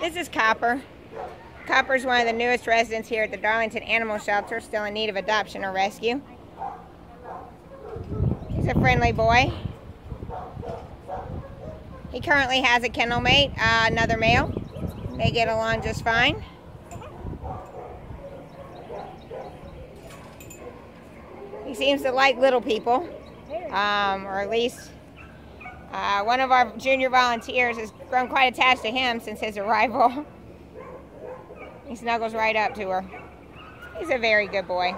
This is Copper. Copper is one of the newest residents here at the Darlington Animal Shelter, still in need of adoption or rescue. He's a friendly boy. He currently has a kennel mate, uh, another male. They get along just fine. He seems to like little people, um, or at least uh, one of our junior volunteers has grown quite attached to him since his arrival. he snuggles right up to her. He's a very good boy.